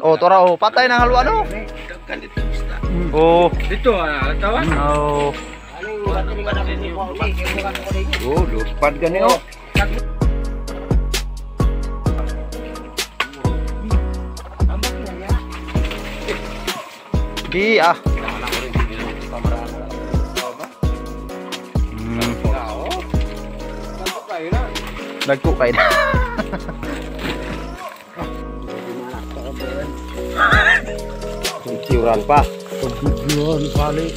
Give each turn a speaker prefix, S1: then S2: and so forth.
S1: Oh, tora oh, patay na haluan oh. Oh.
S2: Dito ah, tawan.
S1: Oh.
S2: Oh, luspad gani oh.
S1: Di ah. Hmm, nagko kay na.
S2: Kecil ranpa.
S3: Kecil ranpa nih.